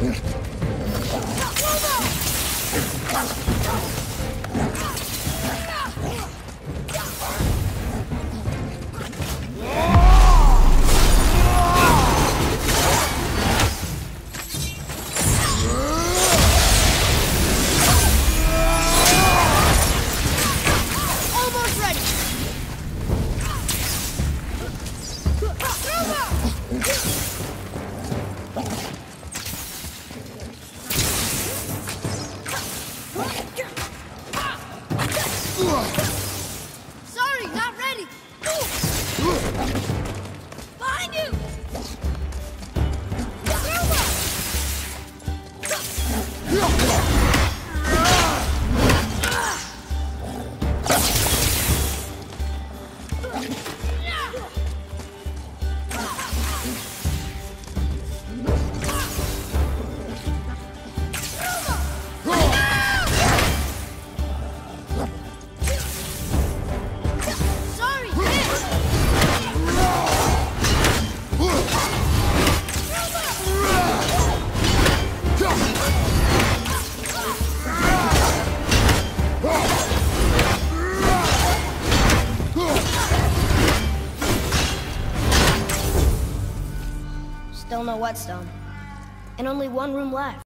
Ain't Still no whetstone. And only one room left.